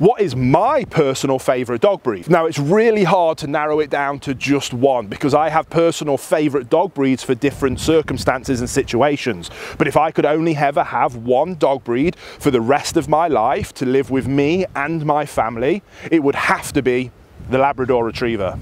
What is my personal favourite dog breed? Now it's really hard to narrow it down to just one because I have personal favourite dog breeds for different circumstances and situations. But if I could only ever have one dog breed for the rest of my life to live with me and my family, it would have to be the Labrador Retriever.